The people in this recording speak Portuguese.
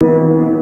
Música